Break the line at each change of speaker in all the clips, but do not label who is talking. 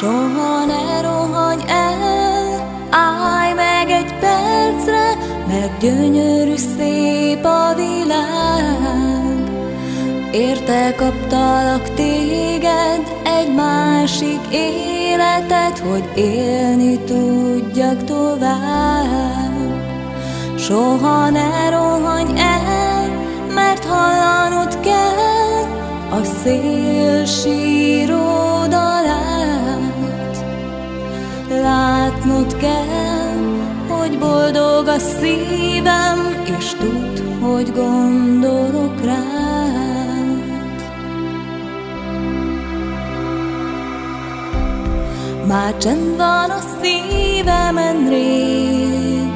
Soha ne rohanj el, állj meg egy percre, mert gyönyörű szép a világ. Érte kaptalak téged egy másik életet, hogy élni tudjak tovább. Soha ne rohanj el, mert hallanod kell a szél Látnod kell, hogy boldog a szívem, és tud, hogy gondolok rád. Már csend van a szívemen rég,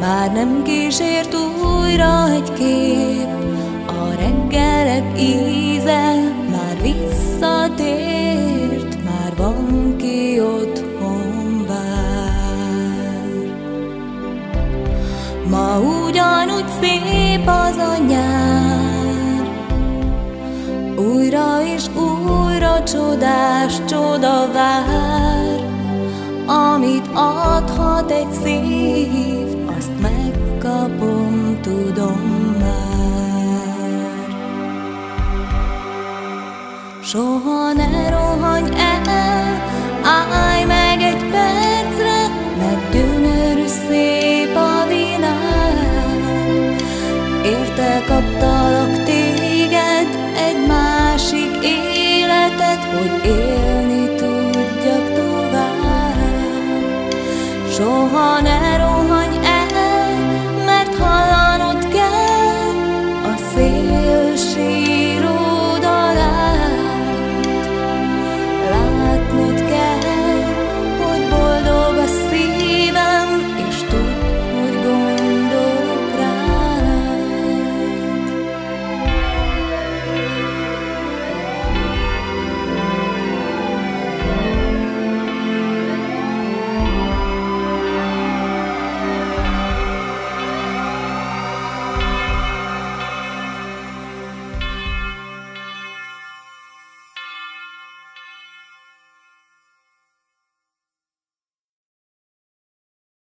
már nem kísért újra egy kép, a reggelek íze ugyanúgy szép az a nyár. Újra és újra csodás csoda vár. Amit adhat egy szív, azt megkapom, tudom már. Soha ne rohanj el, állj Érte kaptalak téged egy másik életet, hogy élni tudjak tovább. Soha ne rohanj el.